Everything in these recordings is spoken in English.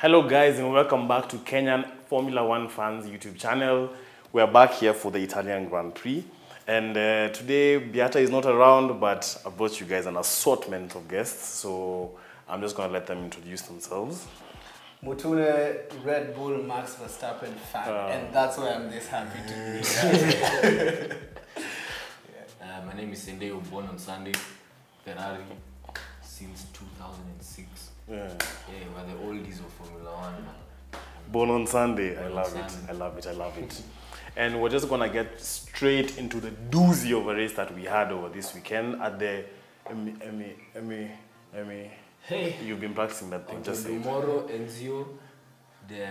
Hello, guys, and welcome back to Kenyan Formula One fans YouTube channel. We are back here for the Italian Grand Prix, and uh, today Beata is not around, but I brought you guys an assortment of guests. So I'm just gonna let them introduce themselves. Mutune Red Bull Max Verstappen fan, Ah. and that's why I'm this happy to be here. Uh, my name is Sendei, born on Sunday, Ferrari since 2006. Yeah. Yeah, we're the oldies of Formula One. Born on Sunday. I Born on love it. Sunday. I love it. I love it. And we're just gonna get straight into the doozy of a race that we had over this weekend at the Emmy Emmy Emmy Emmy. Hey, You've been practicing that thing. Just it. tomorrow, Enzio, the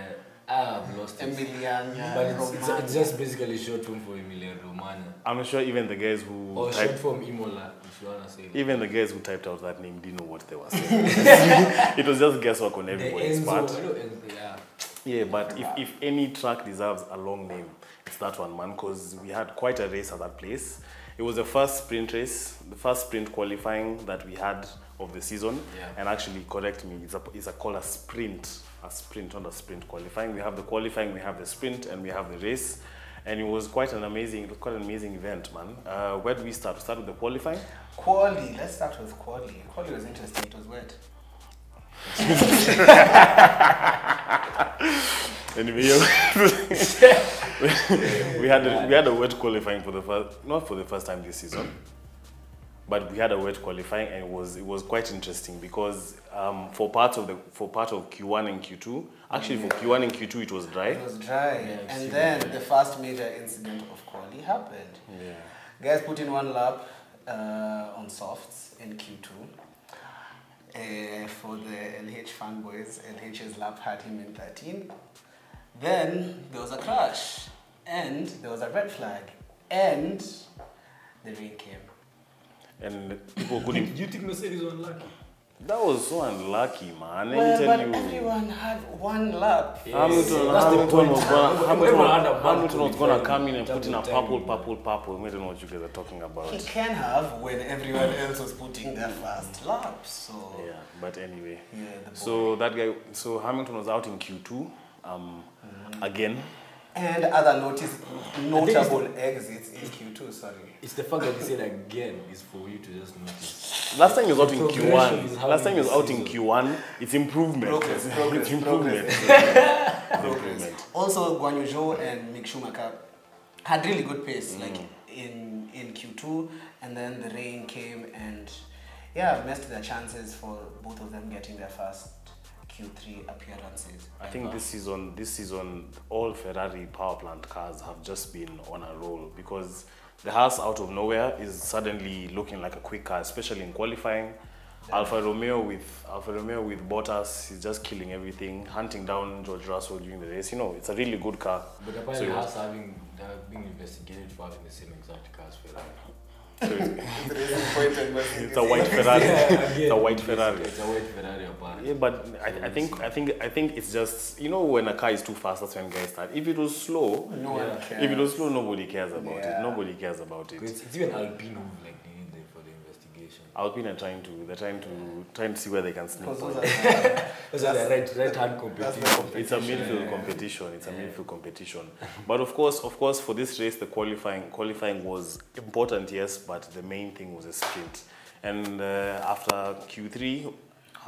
ah, I've lost it. Emiliana But it's, it's, it's just basically short form for Emilia Romagna. I'm sure even the guys who Or typed, short form Imola, if you want to say it. even the guys who typed out that name didn't know what they were saying. it was just guesswork on The everybody's part. I know Enzo, yeah. Yeah, but if, if any track deserves a long name, it's that one, man, because we had quite a race at that place. It was the first sprint race, the first sprint qualifying that we had of the season. Yeah. And actually, correct me, it's, a, it's a called a sprint, a sprint, not a sprint qualifying. We have the qualifying, we have the sprint, and we have the race. And it was quite an amazing, it was quite an amazing event, man. Uh, where do we start? We start with the qualifying. Quali, let's start with Quali. Quali was interesting, it was wet. Anyway, we had a, we had a wet qualifying for the first not for the first time this season, but we had a wet qualifying and it was it was quite interesting because um, for part of the for part of Q1 and Q2, actually for Q1 and Q2 it was dry. It was dry. Yeah, and seen then that. the first major incident of Quali happened. Yeah. Guys put in one lap uh, on softs in Q2. Uh, for the LH fanboys, LH's lap had him in 13. Then there was a crash, and there was a red flag, and the rain came. And people couldn't. Do you think Mercedes was unlucky? That was so unlucky, man. Let Well, me but tell you. everyone had one lap. Hamilton, That's the Hamilton point. was gonna, Hamilton, Everyone had a bad Hamilton was gonna come in and in put in a purple, purple, purple. We don't know what you guys are talking about. He can have when everyone else was putting their first lap. So Yeah, but anyway. yeah, the So that guy, so Hamilton was out in Q2 um, again. And other notice notable exits in Q2. Sorry. It's the fact that he said again is for you to just notice. Last time he was out in Q1. Last time he was out in. Q1. It's improvement. Progress, progress, it's improvement. progress. improvement. Also, Guan Yu Zhou and Mick Schumacher had really good pace, Mm. like in in Q2, and then the rain came and yeah, messed their chances for both of them getting their first Q3 appearances. I think this season, this season, all Ferrari power plant cars have just been on a roll because the Haas out of nowhere is suddenly looking like a quick car, especially in qualifying. Alfa Romeo with Alfa Romeo with Bottas is just killing everything, hunting down George Russell during the race. You know, it's a really good car. But So apparently, it was- Haas having they're being investigated for having the same exact car as Ferrari. So it's, a point at where it's white Ferrari. it's a white Ferrari. It's a white Ferrari apparently. Yeah, but I, I think I think I think it's just you know when a car is too fast, that's when guys start. If it was slow, No Yeah. one cares. if it was slow, nobody cares about Yeah. it. Nobody cares about it. It's, it's even albino like they need them for the investigation. Alpine are trying to they're trying to trying to see where they can sneak. Because those points. are the- Those are the right right hand competition. competition. It's a midfield Yeah. competition. It's a midfield competition. But of course, of course, for this race, the qualifying qualifying was important, yes. But the main thing was a sprint. And uh, after Q3,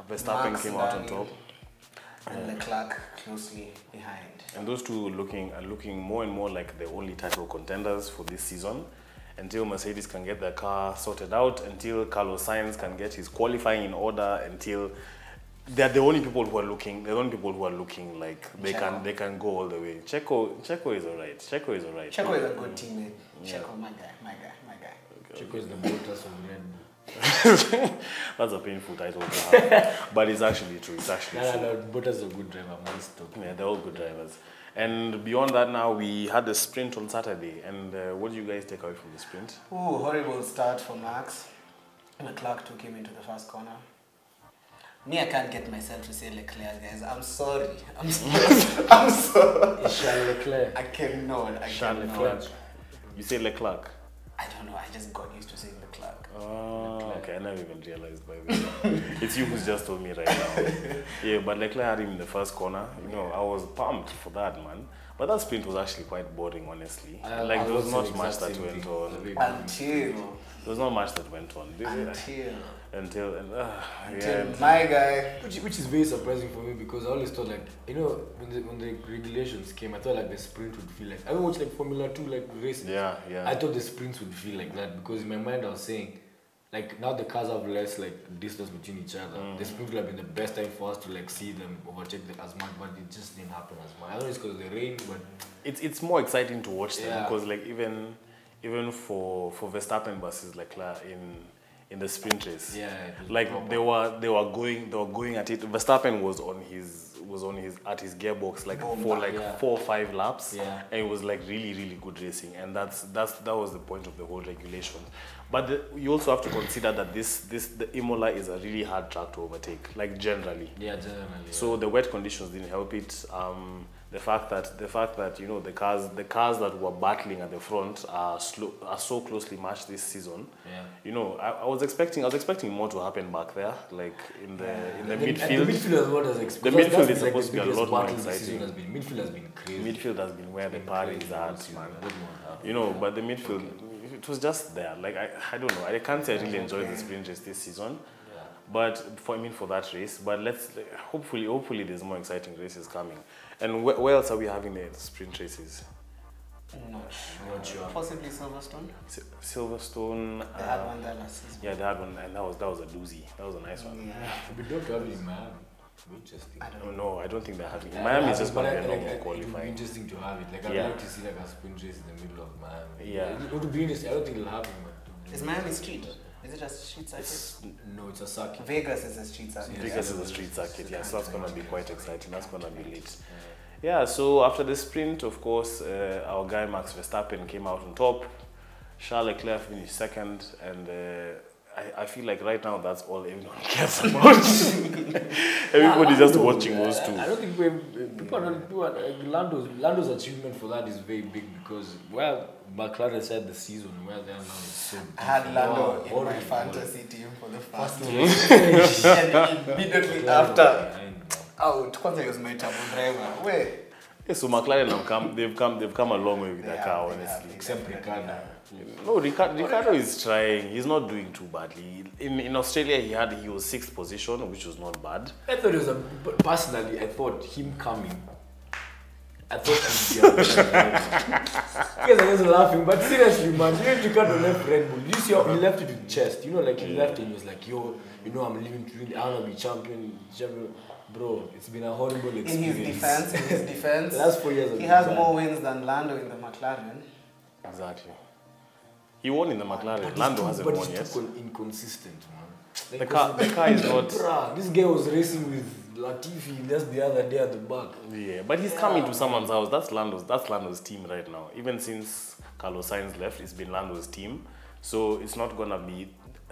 Verstappen Max came out on top. and Leclerc closely behind. And those two looking are looking more and more like the only title contenders for this season. Until Mercedes can get their car sorted out, until Carlos Sainz can get his qualifying in order, until they're the only people who are looking. They're the only people who are looking like they can they can go all the way. Checo Checo is alright. Checo is alright. Checo is a good teammate. Yeah. Checo, my guy, my guy, my guy. Checo is the Bottas of Red Bull. That's a painful title to have, but it's actually true. It's actually No, true. no, no. Bottas is a good driver. Man, stop. Yeah, they're all good drivers. And beyond that, now we had the sprint on Saturday. And uh, what do you guys take away from the sprint? Ooh, horrible start for Max. Leclerc took him into the first corner. Me, I can't get myself to say Leclerc, guys. I'm sorry. I'm sorry. I'm sorry. It's Charles Leclerc. I cannot. I Charles cannot. Leclerc. You say Leclerc. I don't know. I just got used to saying Leclerc. Oh, okay. I never even realized by the way. it's you who's just told me right now. Yeah, but Leclerc had him in the first corner. You know, I was pumped for that, man. But that sprint was actually quite boring, honestly. I- like I there was not say much that went on. It's a very Until, There was not much that went on. They- until, until and, uh, until yeah. my guy. Which, which is very surprising for me because I always thought like you know when the when the regulations came I thought like the sprint would feel like I watched like Formula Two like racing. Yeah, yeah. I thought the sprints would feel like that because in my mind I was saying like now the cars have less like distance between each other. Mm. The sprint would have been the best time for us to like see them overtake them as much, but it just didn't happen as much. I don't know it's because of the rain, but it's it's more exciting to watch them Yeah. because like even even for for Verstappen versus Leclerc in in the sprint race. yeah, Like proper. they were they were going they were going at it. Verstappen was on his was on his at his gearbox like for like yeah. four or five laps. Yeah. And it was like really really good racing and that's that's that was the point of the whole regulation. But the, you also have to consider that this this the Imola is a really hard track to overtake like generally. yeah, generally. yeah. So the wet conditions didn't help it. Um, the fact that the fact that you know the cars the cars that were battling at the front are slow, are so closely matched this season. yeah. You know, I, I was expecting I was expecting more to happen back there, like in the in the, and midfield. The midfield is what has ex- The midfield is been, supposed to be a lot more exciting. Has been, midfield has been crazy. midfield has been where the Been party is at, man. season. Know what. You know, but the midfield it was just there. Like I, I don't know. I can't say I really enjoyed the sprint race this season. Yeah. But for I mean for that race, but let's hopefully hopefully there's more exciting races coming. And where, where else are we having the sprint races? Not sure. Possibly Silverstone. Si- Silverstone. They had uh, one there last season. yeah, they had one, and that was that was a doozy. That was a nice one. Yeah. We don't have it in Miami. Interesting. I don't know. no, I don't think they're having. Yeah, Miami is just but going to I- be a normal It would be qualifying. interesting to have it. Like I'd Yeah. like to see like a sprint race in the middle of Miami. Yeah. It would be interesting. I don't think it'll happen. But Is Miami street? Is it a street circuit? It's, no, it's a circuit. Vegas is a street circuit. Yeah. Vegas is a street circuit, yeah, so that's going to be quite exciting. That's going to be lit. Yeah. Yeah, so after the sprint, of course, uh, our guy Max Verstappen came out on top. Charles Leclerc finished second, and uh, I, I feel like right now that's all everyone cares about. Everybody's just watching uh, those I don't think we people are not people are, like, Lando's Lando's achievement for that is very big because where McLaren said the season where they are now is so. I had. Lando Wow, in my horrible. fantasy team for the first First two and immediately after, Behind, man. out. Kwanzaa he was my turbo driver. Where? Yeah, so McLaren have come, they've come, they've come a long way with They their car, they have, honestly. they Except Ricciardo. Have. No, Ricciardo, Ricciardo is trying. He's not doing too badly. In in Australia, he had he was sixth position, which was not bad. I thought it was a personally. I thought him coming. I thought he'd be a Yes, I was laughing, but seriously, man, you know Ricciardo left Red Bull. You see how he left it with chest. You know, like he left and he was like, "Yo, you know, I'm leaving to win. I wanna be champion, champion." Bro, it's been a horrible In experience. his defense, in his defense, The last four years he has bad. more wins than Lando in the McLaren. Exactly. He won in the McLaren. he's Lando too- hasn't but won yet. con- inconsistent, man. The car, the car is not. Bruh, this guy was racing with Latifi just the other day at the back. Yeah, but he's coming to someone's house. That's Lando's. That's Lando's team right now. Even since Carlos Sainz left, it's been Lando's team. So it's not gonna be.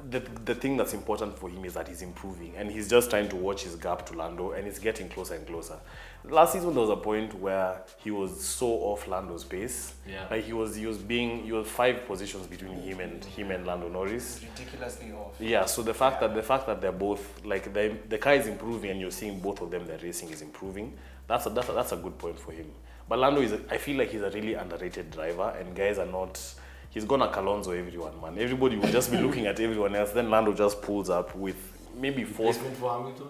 The, the thing that's important for him is that he's improving and he's just trying to watch his gap to Lando and it's getting closer and closer. Last season there was a point where he was so off Lando's pace. Yeah. Like he was he was being he was five positions between him and him and Lando Norris. Ridiculously off. Yeah, so the fact that the fact that they're both like the the car is improving and you're seeing both of them their racing is improving. That's a, that's a, that's a good point for him. But Lando is a, I feel like he's a really underrated driver and guys are not. He's gonna Kalonzo everyone, man. Everybody will just be looking at everyone else. Then Lando just pulls up with maybe fourth. Replacement for Hamilton.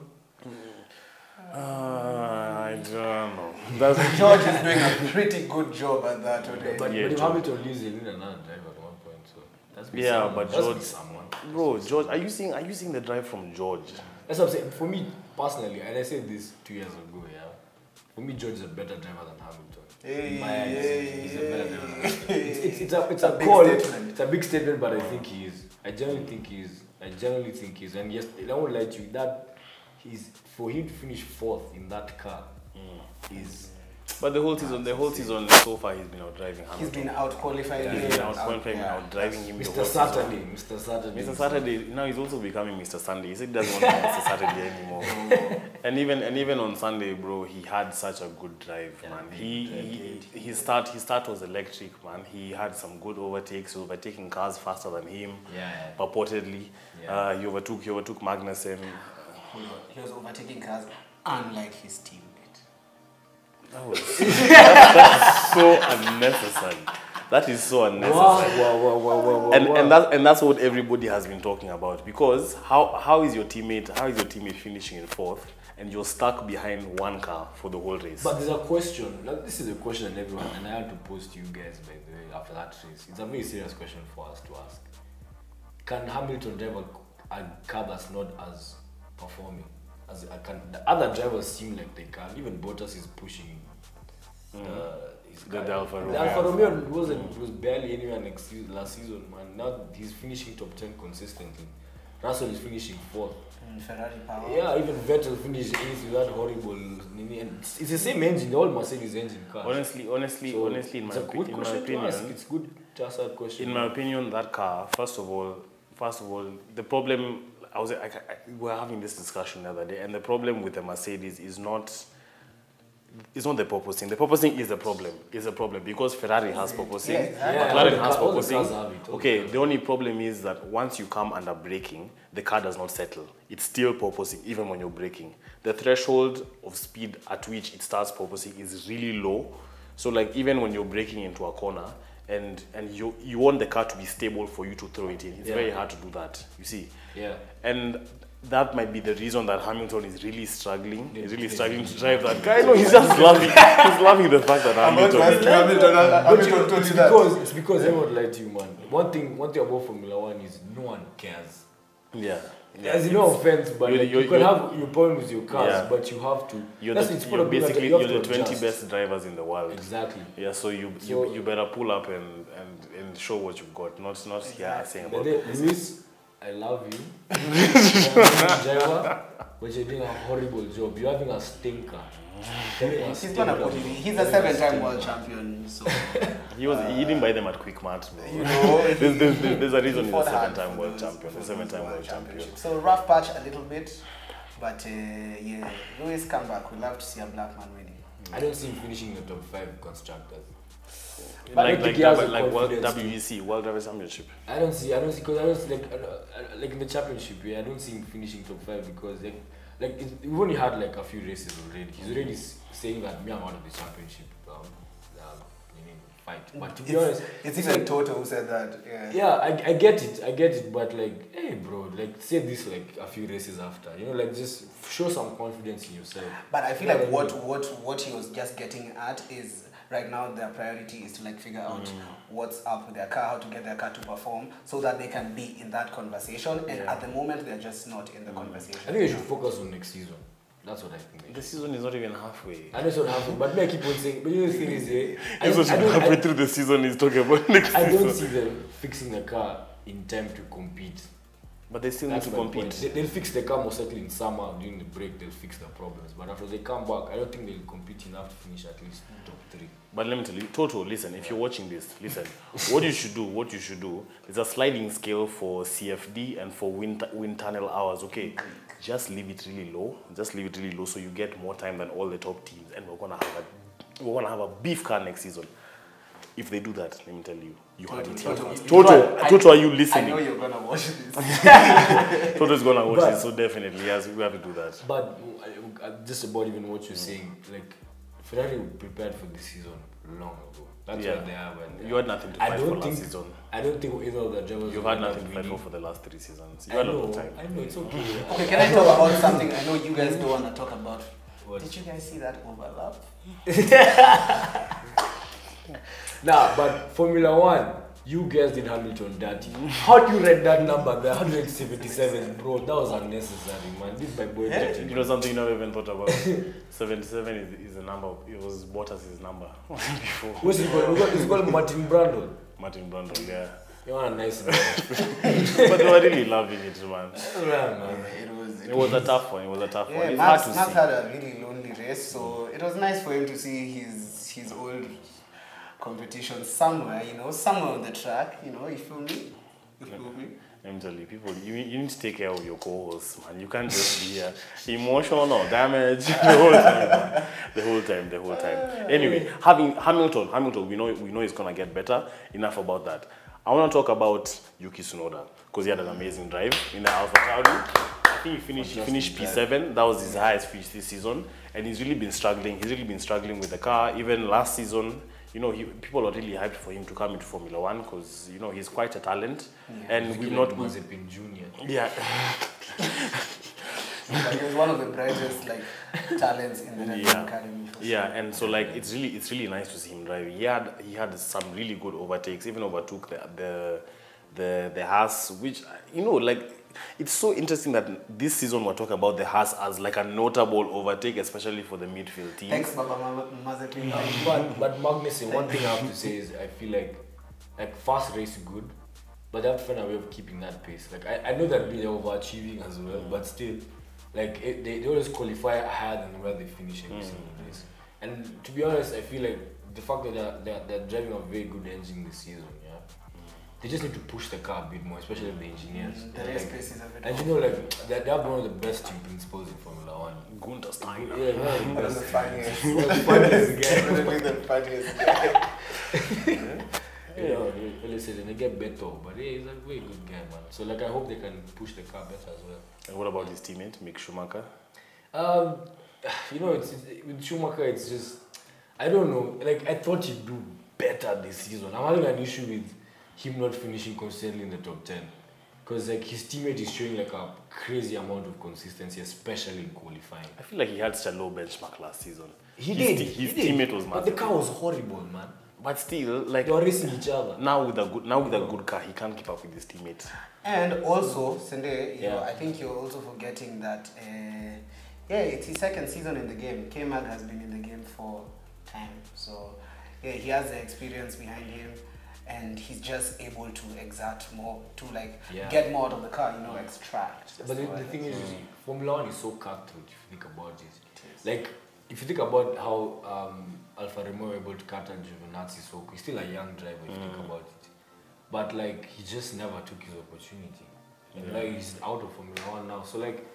Uh, I don't know. That's, George is doing a pretty good job at that already. But, Yeah, but if George. Hamilton leaves, they need another driver at one point. So that's be Yeah, someone. but That's be George- someone. bro, George, are you seeing are you seeing the drive from George? That's what I'm saying. For me personally, and I said this two years ago, yeah. For me, George is a better driver than Hamilton. Hey, In my eyes, hey, he's a better hey. driver than It's, it's, it's a, it's It's a, a big call. statement. It's a big statement, but I think he is. I generally think he is. I generally think he is. And yes, I won't lie to you. That he's for him to finish fourth in that car Mm. is But the whole season, the whole season so far, he's been out driving He's been out qualifying. Yeah, He's been out out- qualifying, yeah. out driving him. the Mr. Saturday, Mr. Saturday. Mr. Saturday, now he's also becoming Mr. Sunday. He said he doesn't want to be Mr. Saturday anymore. and even and even on Sunday, bro, he had such a good drive, man. He, he his start his start was electric, man. He had some good overtakes, overtaking cars faster than him, Yeah. purportedly. Yeah. Uh, he overtook he overtook Magnussen. Hold on. He was overtaking cars unlike his teammate. That was that's so unnecessary. That is so unnecessary. wow, wow, wow, wow, wow. and wow. and that and that's what everybody has been talking about because how how is your teammate how is your teammate finishing in fourth and you're stuck behind one car for the whole race But there's a question. Like, this is a question everyone, and I had to post to you guys by the way after that race. It's a very serious question for us to ask. Can Hamilton drive a, a car that's not as performing? As I can, the other drivers seem like they can. Even Bottas is pushing. Uh, his The- car. the Alfa Romeo. The Romeo. Alfa Romeo wasn't was barely anywhere next season, last season, man. Now he's finishing top ten consistently. Russell is finishing fourth. Mm, Ferrari power. Yeah, even Vettel finished eighth with that horrible. And it's, it's the same engine, the old Mercedes engine car. honestly honestly So honestly in my, it's a opi- good in my question to ask. opinion It's good to ask that question. in my opinion that car first of all first of all the problem I was I, I, we were having this discussion the other day and the problem with the Mercedes is not it's not the porpoising. The porpoising is the problem. Is a problem because Ferrari has porpoising. Yeah. Yeah, McLaren the has the porpoising. cars have it, all Okay, the the only problem is that once you come under braking, the car does not settle. It's still porpoising even when you're braking. The threshold of speed at which it starts porpoising is really low. So like even when you're braking into a corner and and you you want the car to be stable for you to throw it in, it's Yeah. very hard to do that. You see. Yeah. And that might be the reason that Hamilton is really struggling. He's really He's- struggling to drive that car. I know he's just laughing. He's laughing the fact that Hamilton. is- Hamilton. But you know, it's because it's because everyone lied to you, man. One thing, one thing about Formula One is no one cares. Yeah. Yeah. As in, no offense, but You're- like, you're- you can have your problem with your cars, Yeah. but you have to. You're, that's the, it's you're part of basically you you're the to 20 adjust. best drivers in the world. Exactly. Yeah, so you So- you, you better pull up and, and, and show what you've got, not not here saying But about. then, Lewis, I love you. You're a good driver, but you're doing a horrible job. You're having a stinker. You're a He's gonna stinker, put it. bro. He's a seven-time world champion. So He was he didn't buy them at Quick Mart. you know, There's, there's, there's, there's a reason he's a seven-time for world those- champion. A seven-time world champion. So rough patch a little bit, but uh, yeah, Lewis come back. We love to see a black man winning. I don't see him finishing in the top five constructors. But Like don't like think he has like, the like World WEC World Drivers Championship. I don't see. I don't see because I don't see like uh, uh, like in the championship. Yeah, I don't see him finishing top five because like like we've only had like a few races already. He's already saying that me I'm out of the championship. Fight. But to be honest, It's it's even like- Toto who said that. Yeah. yeah, I, I get it, I get it, but like, hey, bro, like say this like a few races after, you know, like just show some confidence in yourself. But I feel Yeah, like what what what he was just getting at is right now their priority is to like figure out Mm. what's up with their car, how to get their car to perform, so that they can be in that conversation. And Yeah. at the moment, they're just not in the conversation. I think they should focus on next season. That's what I think. The season is not even halfway. I know it's not happening, but me I keep on saying. But you know the thing is, eh, I, It's don't- not I don't, halfway I, through the season. He's talking about next I don't season. see them fixing the car in time to compete. But they still need to my point. compete. They, they'll fix the car most likely in summer during the break. They'll fix the problems, but after they come back, I don't think they'll compete enough to finish at least top three. But let me tell you, Toto, listen, if you're watching this, listen, what you should do, what you should do, there's a sliding scale for CFD and for wind, wind tunnel hours, okay? Just leave it really low, just leave it really low so you get more time than all the top teams and we're gonna have a, we're gonna have a beef car next season. If they do that, let me tell you, you had it. here Toto, first. Toto, Toto, I- Toto, are you listening? I know listening? you're gonna watch this. Toto's gonna watch But- this, so definitely, yes, we have to do that. But uh, uh, just about even what you're saying, like Ferrari prepared for this season long ago. That's Yeah. why they have. where they You had nothing to I fight for don't last think- season. I don't think either of the drivers. You've had nothing to fight for for the last three seasons. You I had a know. lot of time. I know it's okay. Okay, can I talk about something I know you guys don't want to talk about? What? Did you guys see that overlap? Nah, but Formula One, you guessed did Hamilton dirty. How do you read that number? The 177, bro. That was unnecessary, man. This my boy. Eh? You know something you never even thought about? 77 is, is a number, it was Bottas' number before. What's it called? It's called- Martin Brundle. Martin Brundle, yeah. You want a nice man. but they were really loving it, man. Yeah, man. It was. It was a tough one. It was a tough one. Yeah, It's Max, hard to Max see. had a really lonely race, so it was nice for him to see his his old competition somewhere, you know, somewhere on the track, you know, you feel me? You feel me? Let me tell you, people, you, you need to take care of your co-hosts, man. You can't just be uh, emotional damage the whole time, man. the whole time, the whole time. Anyway, having Hamilton, Hamilton, we know we know he's gonna get better. Enough about that. I want to talk about Yuki Tsunoda because he had an amazing drive in the Alpha Tauri. I think he finished he finished P7. That was his highest finish this season, and he's really been struggling. He's really been struggling with the car. Even last season, you know, he, people are really hyped for him to come into Formula One because you know he's quite a talent, and we've not. we've- Mazepin Junior. yeah, Like, he was one of the brightest like talents in the Red Bull Yeah. Academy. For yeah, and so like it's really it's really nice to see him drive. He had he had some really good overtakes. Even overtook the the the the Haas, which you know like it's so interesting that this season we're talking about the Haas as like a notable overtake, especially for the midfield team. Thanks, Baba Mazepin. Um, but but Magnussen, one thing I have to say is I feel like like fast race is good, but they have to find a way of keeping that pace. Like I, I know that they're overachieving as well, but still, like it, they, they always qualify higher than where they finish every single mm. race. And to be honest, I feel like the fact that they're, they're, they're driving a very good engine this season, yeah, they just need to push the car a bit more, especially the engineers. The Like, pace is a bit and you know, like they, they have one of the best team principles in Formula One. Guenther Steiner. Yeah, yeah, One of the funniest. One of the funniest guys. Definitely the funniest guy. Yeah, they always say they get better, but yeah, he's a very good guy, man. So like, I hope they can push the car better as well. And what about his teammate, Mick Schumacher? Um, you know, it's, it's with Schumacher, it's just I don't know. Like I thought he'd do better this season. I'm having an issue with him not finishing consistently in the top ten, because like his teammate is showing like a crazy amount of consistency, especially in qualifying. I feel like he had such a low benchmark last season. He his, did. te- he His did. teammate was But the car was horrible, man. But still, like They were racing each other. now with a good now with a good car, he can't keep up with his teammates. And also, Sende, you know, Yeah. I think you're also forgetting that, uh, yeah, it's his second season in the game. K Mag has been in the game for time. So, yeah, he has the experience behind him and he's just able to exert more, to like Yeah. get more out of the car, you know, extract. But the, the thing is, you see, Formula One is so cutthroat if you think about it. Like, if you think about how um, Alfa Romeo were able to cut out Giovinazzi so he's still a young driver if you think about it. But like, he just never took his opportunity. And now he's out of Formula One now. So like,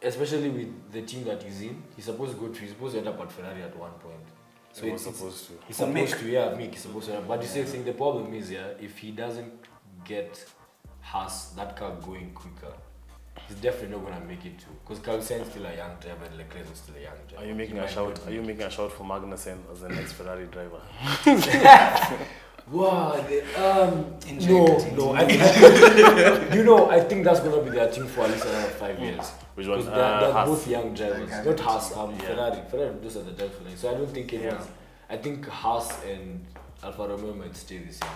especially with the team that he's in, he's supposed to go to, he's supposed to end up at Ferrari at one point. So He was it's- it's- supposed to. He's supposed Mick. to, yeah, Mick is supposed to. But the same thing, the problem is, yeah, if he doesn't get Haas that car going quicker, he's definitely not gonna make it too. Because is still a young driver and Leclerc is still a young driver. Are you making He a shout? Are you making a shout for Magnussen as the next Ferrari driver? it. Wow, the, um, Inject no, it. no. I think, you know, I think that's gonna be their team for at least another five years. Which one? 'Cause They're, Uh, they're both young drivers, Like, not Haas. Um, Yeah. Ferrari. Ferrari those are the drivers. So I don't think anyone's. Yeah. I think Haas and Alfa Romeo might stay the same.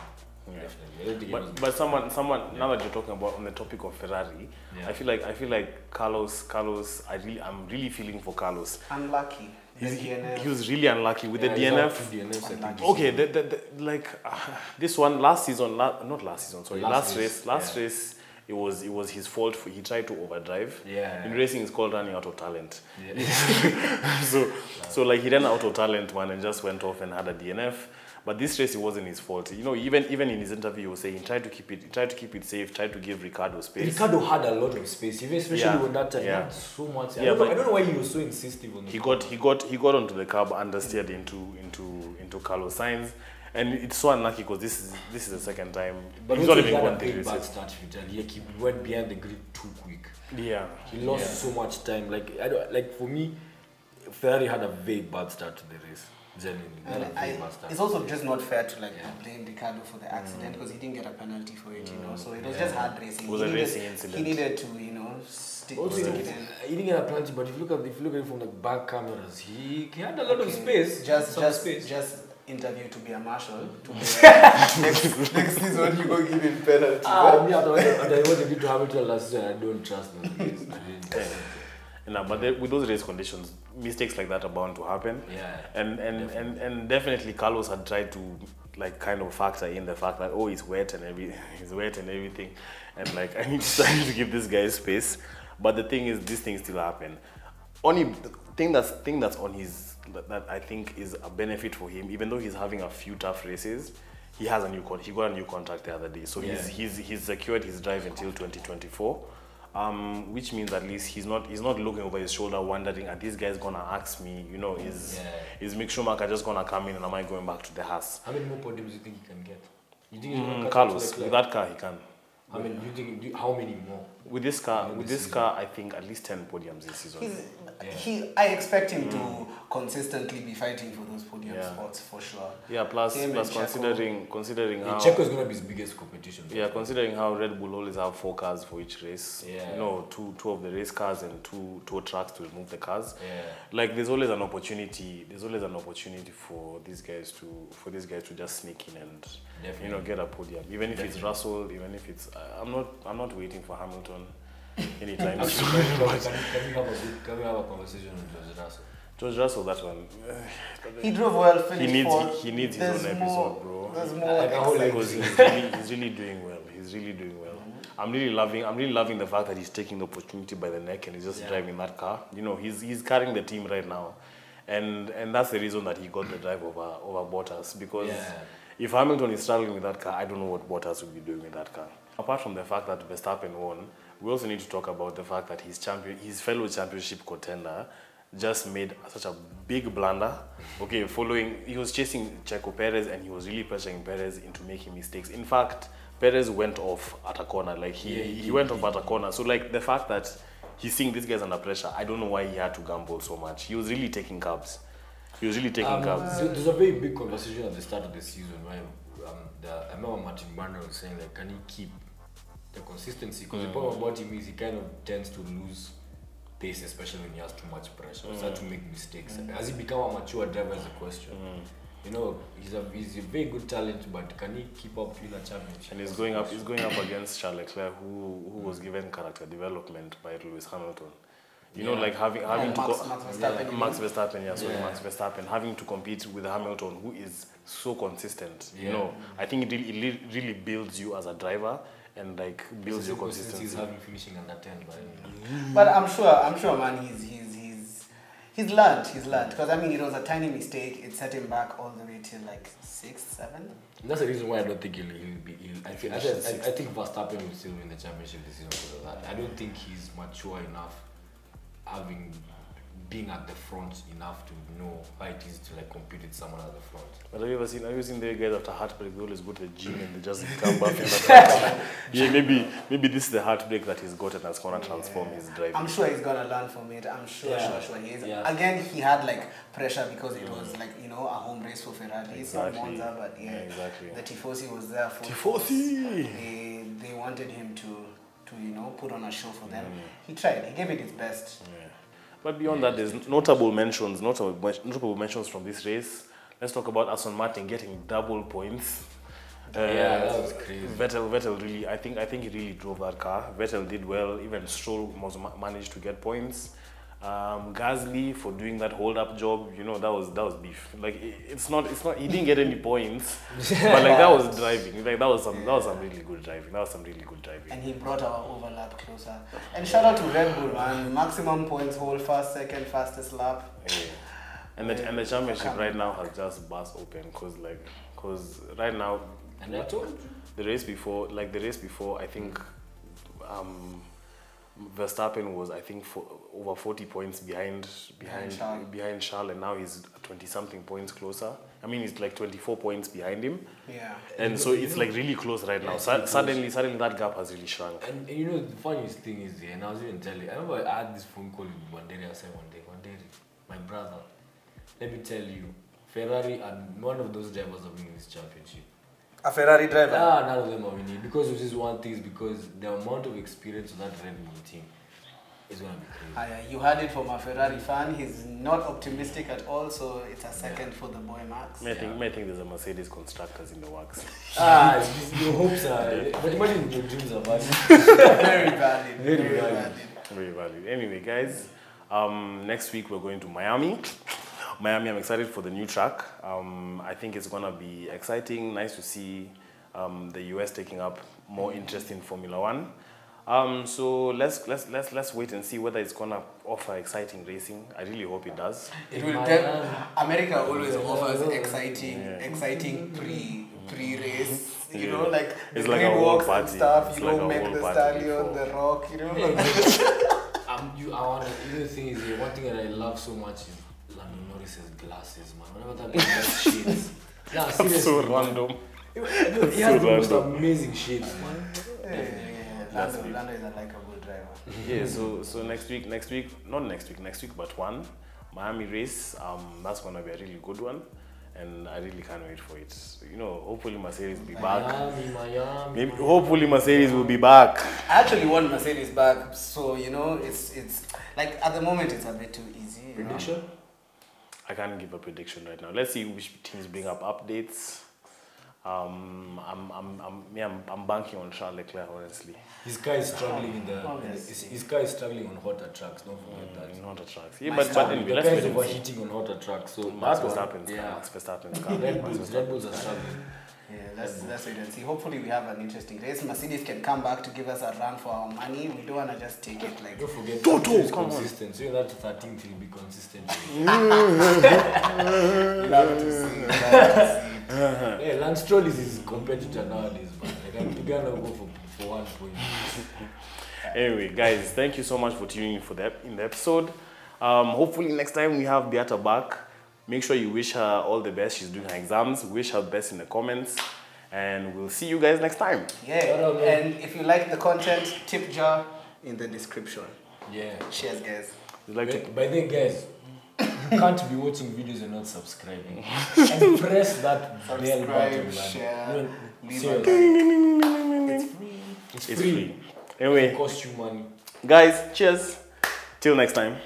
Yeah. Definitely. I don't think But but someone someone now that you're talking about on the topic of Ferrari, Yeah. I feel like I feel like Carlos Carlos I really I'm really feeling for Carlos. Unlucky. He, was really unlucky with Yeah, the DNF. DNFs, I think, this Okay, the, the, the, like uh, this one last season, la- not last season, sorry, Last last, race, race, last yeah. race, it was it was his fault. For, he tried to overdrive. Yeah. In racing, it's called running out of talent. Yeah. so so like he ran out of talent, man, and just went off and had a DNF. But this race, it wasn't his fault. You know, even even in his interview, he was saying he tried to keep it, tried to keep it safe, tried to give Ricciardo space. Ricciardo had a lot of space, even especially Yeah, when that time. yeah. He had so much. I, Yeah, don't know, I don't know why he was so insistent on he it. got he got he got onto the curb understeered into into into Carlos Sainz, and it's so unlucky because this is this is the second time. But he's not he even had a won big bad start with Like he went behind the grid too quick. Yeah, He lost Yeah. so much time. Like I don't, like for me, Ferrari had a very bad start to the race. Genuinely, they had a And very I, it's also just not fair to like Yeah. blame Ricciardo for the accident because he didn't get a penalty for it, you know. So it was Yeah. just hard racing. It was he a needed, racing incident. He needed to, you know, stick, Also, stick he it didn't, he didn't get a penalty, but if you look at if you look at it from the back cameras, he, he had a lot of space. Just, just, space. just interview to be a marshal. To be next, next season, you go give him penalty. Ah, me, after what after what they did to Hamilton last season, I don't trust them. I didn't trust them. no, but the, with those race conditions, mistakes like that are bound to happen. Yeah. And and, and and definitely Carlos had tried to like kind of factor in the fact that oh he's wet and every he's wet and everything, and like I need to, I need to give this guy space. But the thing is, these things still happen. Only thing that's thing that's on his that, that I think is a benefit for him, even though he's having a few tough races. He has a new con- he got a new contract the other day, so he's, he's he's secured his drive until 2024 um, which means at least he's not he's not looking over his shoulder wondering are these guys gonna ask me you know is Yeah. is Mick Schumacher just gonna come in and am I going back to the house? How many more podiums do you think he can get? You think he's gonna mm, catch Carlos with that car he can How many? Do you think? Do you, how many more? with this car with this this season. car I think at least 10 podiums this season He's, Yeah. he, I expect him to consistently be fighting for those podium Yeah. spots for sure. yeah plus Him plus and Checo. considering considering Yeah, how Checo is gonna be his biggest competition. Yeah, considering how Red Bull always have four cars for each race. Yeah. You know, two two of the race cars and two two tracks to remove the cars. Yeah. Like there's always an opportunity. There's always an opportunity for these guys to for these guys to just sneak in and you know get a podium. Even if it's Definitely. Russell, even if it's I'm not I'm not waiting for Hamilton anytime Can, soon. can, can, we- can we have a good, can we have a conversation with George Russell? George Russell, that one. He drove well, finished needs- fourth. he needs his There's own more- episode, bro. There's more. I can hold because he's really, he's really doing well. He's really doing well. I'm really loving. I'm really loving the fact that he's taking the opportunity by the neck and he's just Yeah. driving that car. You know, he's he's carrying the team right now, and and that's the reason that he got the drive over over Bottas because Yeah. if Hamilton is struggling with that car, I don't know what Bottas will be doing with that car. Apart from the fact that Verstappen won, we also need to talk about the fact that his champion, his fellow championship contender, just made such a big blunder. Okay, following he was chasing Checo Perez and he was really pressuring Perez into making mistakes. In fact, Perez went off at a corner. Like he, Yeah, he, he- went off at a corner. So like the fact that he's seeing these guys under pressure, I don't know why he had to gamble so much. He was really taking cabs. He was really taking Um, cabs. there's a very big conversation at the start of the season where um, the, I remember Martin was saying like, can he keep the consistency? Because Mm. the problem about him is he kind of tends to lose pace, especially when he has too much pressure. Mm. Start to make mistakes. Mm. Has he become a mature driver? Is a question. Mm. You know, he's a he's a very good talent, but can he keep up in a championship? And he's going up. He's going up against Charles Leclerc, who who mm. was given character development by Lewis Hamilton. You yeah. know, like having having yeah, to Max, co- Max Verstappen. yeah. Max? Verstappen, yeah, sorry, Yeah. Max Verstappen, having to compete with Hamilton, who is so consistent. Yeah. You know, I think it really, it really builds you as a driver and like builds your Since he's consistency. having finishing under ten, but But I'm sure, I'm sure, man, he's he's he's he's learned. He's learned because I mean, it was a tiny mistake. It set him back all the way till like sixth, seventh. that's the reason why I don't think he'll, he'll be. He'll, I, feel, I, think- in I, I think Verstappen will still win the championship this season because of that. I don't think he's mature enough, having being at the front enough to know how it is to like compete with someone at the front. But have you ever seen? Have you seen the guys after heartbreak? They always go to the gym and they just come back. in the yeah, maybe maybe this is the heartbreak that he's gotten that's gonna transform his driving. I'm sure he's gonna learn from it. I'm sure, Yeah. sure, sure he is. Yeah. Again, he had like pressure because it was like you know a home race for Ferrari. It's not Exactly. Monza, but yeah, Yeah, exactly. the Tifosi was there for Tifosi! They they wanted him to to you know put on a show for them. Mm. He tried. He gave it his best. But beyond that, there's notable mentions, notable, notable mentions from this race. Let's talk about Aston Martin getting double points. Uh, Yeah, that was crazy. Vettel, Vettel really, I think, I think he really drove that car. Vettel did well. Even Stroll was ma- managed to get points. Um, Gasly for doing that hold-up job, you know, that was that was beef. Like i- it's not, it's not. He didn't get any points, but like that was driving. Like that was some, that was some really good driving. That was some really good driving. And he brought our overlap closer. And shout out to Red Bull, man. Maximum points hold, first, second, fastest lap. Yeah. And the, and the championship right now has just burst open because like because right now And I told you. the race before like the race before I think um, Verstappen was I think for, over 40 points behind behind Behind Charles. behind Charles and now he's 20 something points closer. I mean he's like 24 points behind him Yeah. and so it's like really close right now. Yeah, it's Su- really close. suddenly suddenly that gap has really shrunk. And, and you know the funniest thing is, yeah, and I was even telling. I remember I had this phone call with Wanderi. I said one day, Wanderi, my brother, let me tell you, Ferrari and one of those drivers are winning this championship. A Ferrari driver. Ah, none of them are winning because of this one thing. Is because the amount of experience of that Red Bull team is gonna be crazy. Yeah, you heard it from a Ferrari fan. He's not optimistic at all, so it's a second for the boy Max. May I think may I think there's a Mercedes constructors in the works. ah, your hopes are. But imagine your dreams are valid. Very valid. Very Very, valid. valid. Very valid. Anyway, guys, um, next week we're going to Miami. Miami, I'm excited for the new track. Um, I think it's gonna be exciting. Nice to see um, the US taking up more interest in Formula One. Um, so let's let's let's let's wait and see whether it's gonna offer exciting racing. I really hope it does. It will Miami. America always offers exciting, exciting pre pre race. You know, Yeah. like It's like a green walks party. and stuff. It's you like know, make the party stallion, the rock. You know, Um, you, I want to. The thing is, one thing that I love so much is Lando Norris's glasses, man. Whenever that guy has shades. Nah, seriously. so man. random. Dude, He has the most random. amazing shades, man. yeah, yeah, yeah. Lando. Lando is a likable driver. Yeah. So so next week next week not next week next week but one Miami race. Um, that's gonna be a really good one, and I really can't wait for it. You know, hopefully Mercedes will be back. Miami, Miami. Maybe hopefully Mercedes will be back. I actually want Mercedes back, so you know, it's it's like at the moment it's a bit too easy. you know. Prediction? I can't give a prediction right now. Let's see which teams bring up updates. Um, I'm, I'm, I'm, me, I'm, I'm banking on Charles Leclerc, honestly. His car is struggling in the. In the- yes. his, his car is struggling on hotter tracks. Don't forget. Mm, not a tracks. Yeah, but, but anyway, The let's car wait is and overheating on hotter tracks. So Max that one- Verstappen's car. Yeah. Max Verstappen's car. Red Bulls, Red Bulls are struggling. Yeah, let's, let's wait and see. Hopefully, we have an interesting race. Mercedes can come back to give us a run for our money. We don't want to just take it like. Don't forget, Toto, Toto is come on. consistent. So that 13th will be consistent. Love to see. Love to see. yeah, Lance Stroll is his competitor nowadays, man. Like, I'm gonna go for, for one point. Anyway, guys, thank you so much for tuning in for the in the episode. Um, hopefully next time we have Beata back. Make sure you wish her all the best. She's doing her exams. Wish her best in the comments, and we'll see you guys next time. Yeah, Shout out, man. and if you like the content, tip jar in the description. Yeah. Cheers, guys. We'd like to By, by then, guys, you can't be watching videos and not subscribing. and press that bell button, man. share, leave a seriously, It's free. It's It's free. free. Anyway, It costs you money. guys, cheers. Till next time.